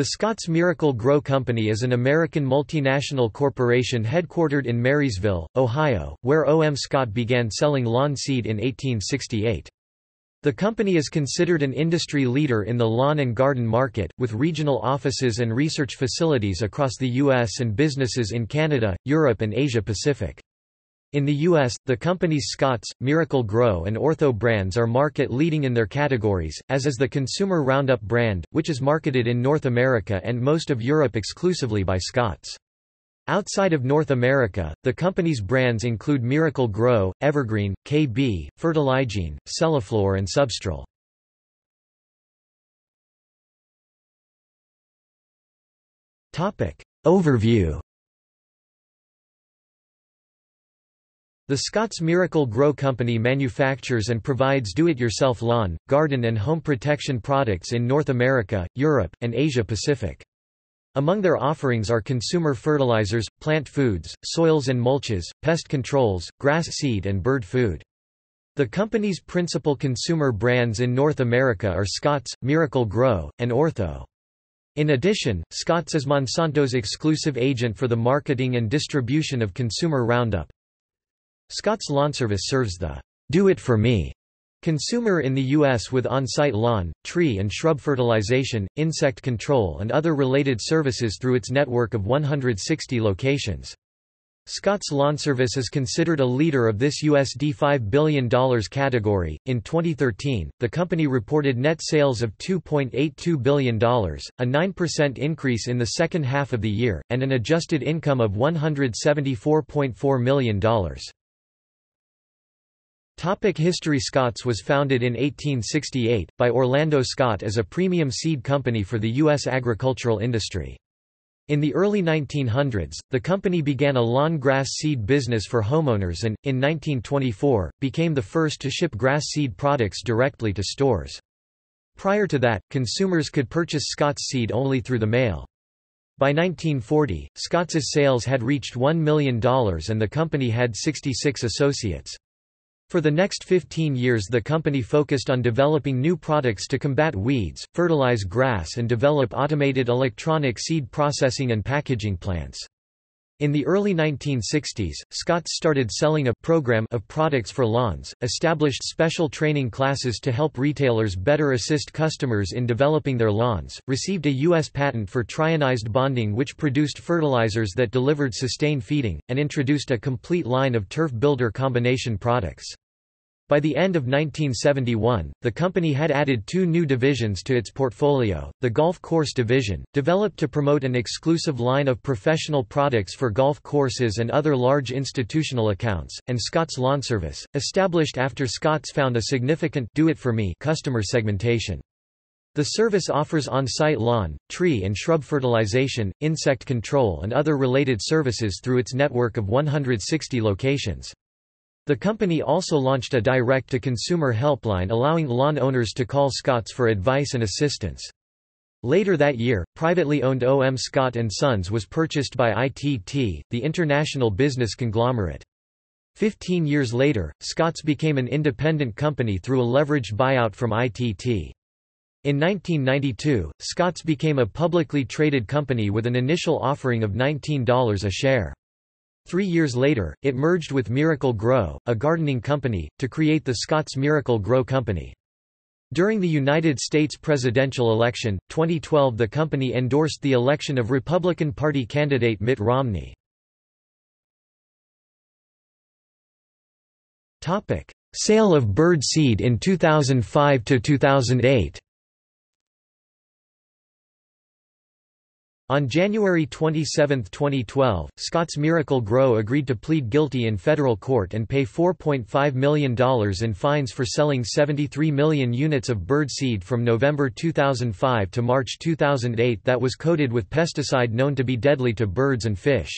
The Scotts Miracle-Gro Company is an American multinational corporation headquartered in Marysville, Ohio, where O. M. Scott began selling lawn seed in 1868. The company is considered an industry leader in the lawn and garden market, with regional offices and research facilities across the U.S. and businesses in Canada, Europe and Asia Pacific. In the U.S., the company's Scotts, Miracle-Gro and Ortho brands are market-leading in their categories, as is the Consumer Roundup brand, which is marketed in North America and most of Europe exclusively by Scotts. Outside of North America, the company's brands include Miracle-Gro, Evergreen, KB, Fertiligene, Celaflor and Substral. Overview The Scotts Miracle-Gro Company manufactures and provides do-it-yourself lawn, garden and home protection products in North America, Europe, and Asia Pacific. Among their offerings are consumer fertilizers, plant foods, soils and mulches, pest controls, grass seed and bird food. The company's principal consumer brands in North America are Scotts, Miracle-Gro, and Ortho. In addition, Scotts is Monsanto's exclusive agent for the marketing and distribution of Consumer Roundup. Scotts Lawn Service serves the do-it-for-me consumer in the U.S. with on-site lawn, tree and shrub fertilization, insect control and other related services through its network of 160 locations. Scotts Lawn Service is considered a leader of this USD $5 billion category. In 2013, the company reported net sales of $2.82 billion, a 9% increase in the second half of the year, and an adjusted income of $174.4 million. Topic History Scotts was founded in 1868, by Orlando Scott as a premium seed company for the U.S. agricultural industry. In the early 1900s, the company began a lawn grass seed business for homeowners and, in 1924, became the first to ship grass seed products directly to stores. Prior to that, consumers could purchase Scotts seed only through the mail. By 1940, Scott's sales had reached $1 million and the company had 66 associates. For the next 15 years the company focused on developing new products to combat weeds, fertilize grass and develop automated electronic seed processing and packaging plants. In the early 1960s, Scotts started selling a program of products for lawns, established special training classes to help retailers better assist customers in developing their lawns, received a U.S. patent for trionized bonding which produced fertilizers that delivered sustained feeding, and introduced a complete line of turf builder combination products. By the end of 1971, the company had added two new divisions to its portfolio, the Golf Course Division, developed to promote an exclusive line of professional products for golf courses and other large institutional accounts, and Scotts Lawn Service, established after Scotts found a significant do-it-for-me customer segmentation. The service offers on-site lawn, tree and shrub fertilization, insect control and other related services through its network of 160 locations. The company also launched a direct-to-consumer helpline allowing lawn owners to call Scotts for advice and assistance. Later that year, privately owned O. M. Scott & Sons was purchased by ITT, the international business conglomerate. Fifteen years later, Scotts became an independent company through a leveraged buyout from ITT. In 1992, Scotts became a publicly traded company with an initial offering of $19 a share. Three years later, it merged with Miracle-Gro, a gardening company, to create the Scotts Miracle-Gro Company. During the United States presidential election, 2012 the company endorsed the election of Republican Party candidate Mitt Romney. Sale of bird seed in 2005–2008 On January 27, 2012, Scotts Miracle-Gro agreed to plead guilty in federal court and pay $4.5 million in fines for selling 73 million units of bird seed from November 2005 to March 2008 that was coated with pesticide known to be deadly to birds and fish.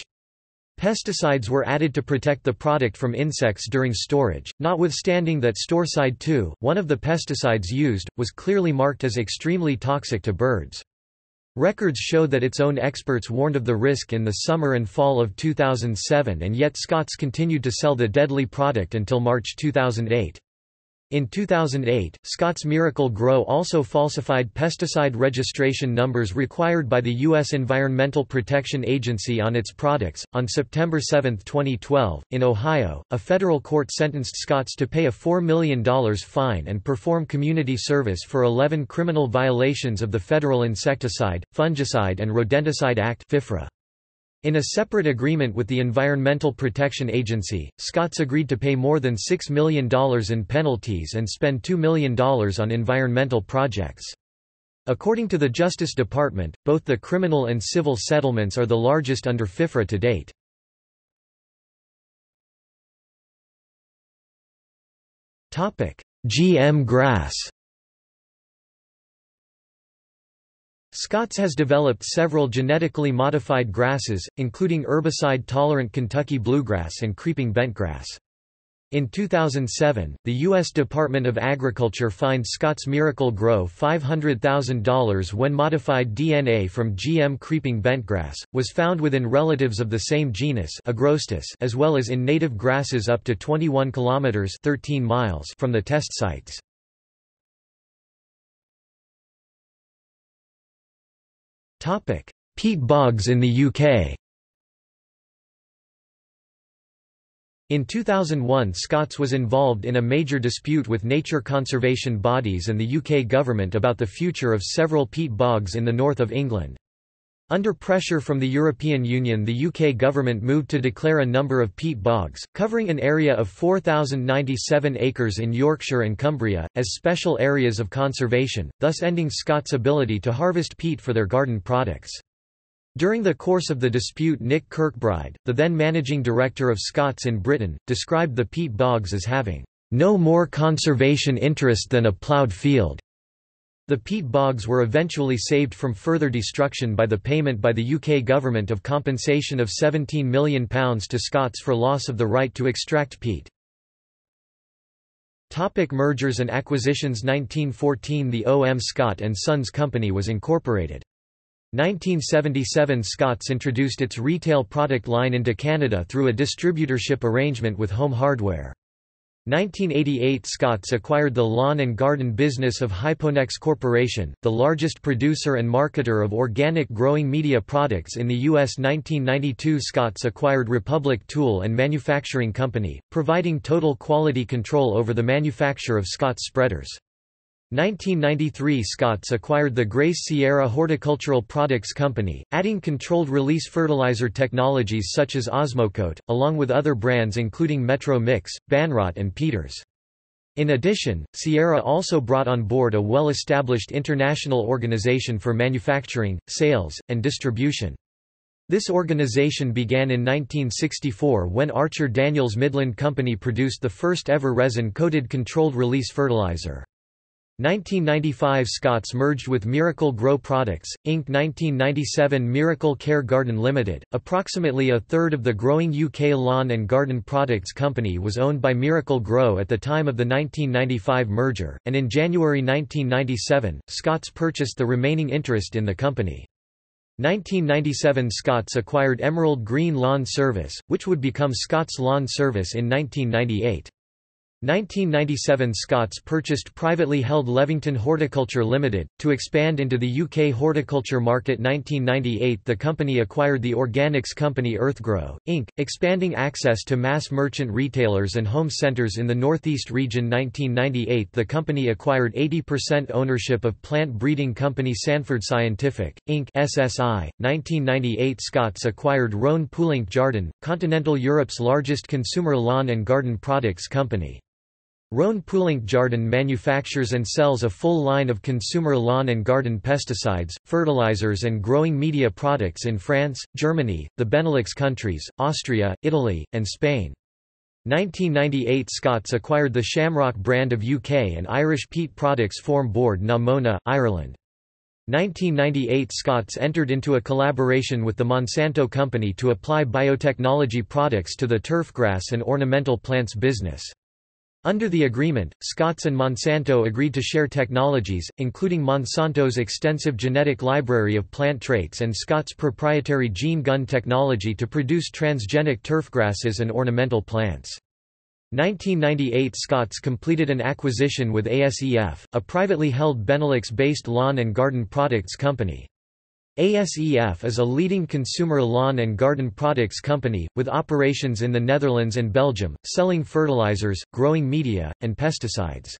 Pesticides were added to protect the product from insects during storage, notwithstanding that Storcide 2, one of the pesticides used, was clearly marked as extremely toxic to birds. Records show that its own experts warned of the risk in the summer and fall of 2007 and yet Scotts continued to sell the deadly product until March 2008. In 2008, Scott's Miracle-Gro also falsified pesticide registration numbers required by the U.S. Environmental Protection Agency on its products. On September 7, 2012, in Ohio, a federal court sentenced Scotts to pay a $4 million fine and perform community service for 11 criminal violations of the Federal Insecticide, Fungicide and Rodenticide Act (FIFRA). In a separate agreement with the Environmental Protection Agency, Scotts agreed to pay more than $6 million in penalties and spend $2 million on environmental projects. According to the Justice Department, both the criminal and civil settlements are the largest under FIFRA to date. GM grass Scotts has developed several genetically modified grasses, including herbicide-tolerant Kentucky bluegrass and creeping bentgrass. In 2007, the U.S. Department of Agriculture fined Scotts Miracle-Gro $500,000 when modified DNA from GM creeping bentgrass, was found within relatives of the same genus Agrostis as well as in native grasses up to 21 kilometers 13 miles from the test sites. Peat bogs in the UK In 2001 Scotts was involved in a major dispute with nature conservation bodies and the UK government about the future of several peat bogs in the north of England. Under pressure from the European Union the UK government moved to declare a number of peat bogs, covering an area of 4,097 acres in Yorkshire and Cumbria, as special areas of conservation, thus ending Scott's ability to harvest peat for their garden products. During the course of the dispute Nick Kirkbride, the then managing director of Scotts in Britain, described the peat bogs as having no more conservation interest than a ploughed field. The peat bogs were eventually saved from further destruction by the payment by the UK government of compensation of £17 million to Scotts for loss of the right to extract peat. Topic mergers and acquisitions 1914 The O. M. Scott & Sons Company was incorporated. 1977 Scotts introduced its retail product line into Canada through a distributorship arrangement with Home Hardware. 1988 Scotts acquired the lawn and garden business of Hyponex Corporation, the largest producer and marketer of organic growing media products in the U.S. 1992 Scotts acquired Republic Tool and Manufacturing Company, providing total quality control over the manufacture of Scotts spreaders. 1993 Scotts acquired the Grace Sierra Horticultural Products Company, adding controlled-release fertilizer technologies such as Osmocote, along with other brands including Metro Mix, Banrot and Peters. In addition, Sierra also brought on board a well-established international organization for manufacturing, sales, and distribution. This organization began in 1964 when Archer Daniels Midland Company produced the first ever resin-coated controlled-release fertilizer. 1995 Scotts merged with Miracle-Gro Products, Inc. 1997 Miracle Care Garden Limited, approximately a third of the growing UK lawn and garden products company was owned by Miracle-Gro at the time of the 1995 merger, and in January 1997, Scotts purchased the remaining interest in the company. 1997 Scotts acquired Emerald Green Lawn Service, which would become Scotts Lawn Service in 1998. 1997 Scotts purchased privately held Levington Horticulture Limited, to expand into the UK horticulture market 1998 the company acquired the organics company EarthGro, Inc., expanding access to mass merchant retailers and home centres in the Northeast region 1998 the company acquired 80% ownership of plant breeding company Sanford Scientific, Inc. SSI. 1998 Scotts acquired Rhone Poulenc Jardin, continental Europe's largest consumer lawn and garden products company. Rhone Poulenc Jardin manufactures and sells a full line of consumer lawn and garden pesticides, fertilizers and growing media products in France, Germany, the Benelux countries, Austria, Italy, and Spain. 1998 Scotts acquired the Shamrock brand of UK and Irish peat products form Bord na Móna, Ireland. 1998 Scotts entered into a collaboration with the Monsanto Company to apply biotechnology products to the turfgrass and ornamental plants business. Under the agreement, Scotts and Monsanto agreed to share technologies, including Monsanto's extensive genetic library of plant traits and Scotts' proprietary gene gun technology to produce transgenic turfgrasses and ornamental plants. 1998 Scotts completed an acquisition with ASEF, a privately held Benelux-based lawn and garden products company. ASEF is a leading consumer lawn and garden products company, with operations in the Netherlands and Belgium, selling fertilizers, growing media, and pesticides.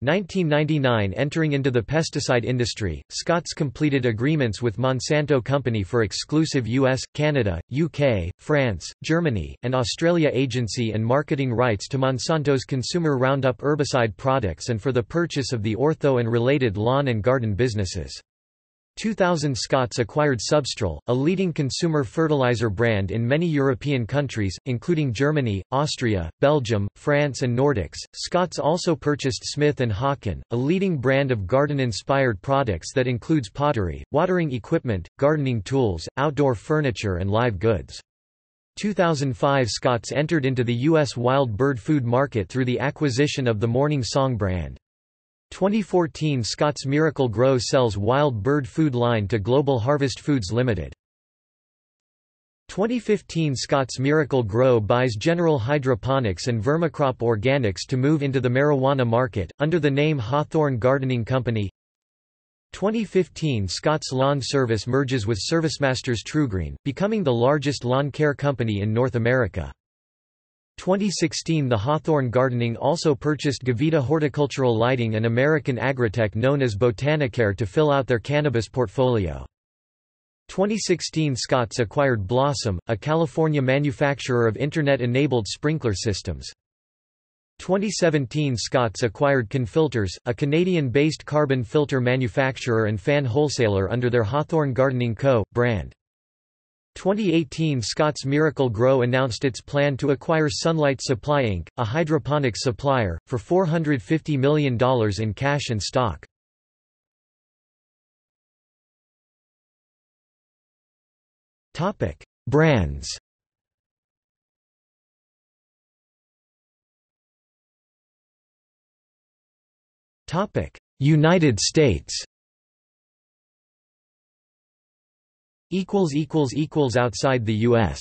1999 Entering into the pesticide industry, Scotts completed agreements with Monsanto Company for exclusive US, Canada, UK, France, Germany, and Australia agency and marketing rights to Monsanto's consumer Roundup herbicide products and for the purchase of the ortho and related lawn and garden businesses. 2000 Scotts acquired Substral, a leading consumer fertilizer brand in many European countries, including Germany, Austria, Belgium, France and Nordics. Scotts also purchased Smith & Hawken, a leading brand of garden-inspired products that includes pottery, watering equipment, gardening tools, outdoor furniture and live goods. 2005 Scotts entered into the U.S. wild bird food market through the acquisition of the Morning Song brand. 2014 Scotts Miracle-Gro sells wild bird food line to Global Harvest Foods Limited. 2015 Scotts Miracle-Gro buys General Hydroponics and Vermicrop Organics to move into the marijuana market, under the name Hawthorne Gardening Company 2015 Scotts Lawn Service merges with ServiceMasters TruGreen, becoming the largest lawn care company in North America. 2016 The Hawthorne Gardening also purchased Gavita Horticultural Lighting and American Agritech known as Botanicare to fill out their cannabis portfolio. 2016 Scotts acquired Blossom, a California manufacturer of Internet-enabled sprinkler systems. 2017 Scotts acquired Can-Filters, a Canadian-based carbon filter manufacturer and fan wholesaler under their Hawthorne Gardening Co. brand. 2018 Scotts Miracle-Gro announced its plan to acquire Sunlight Supply Inc., a hydroponics supplier, for $450 million in cash and stock. Brands United States Outside the U.S.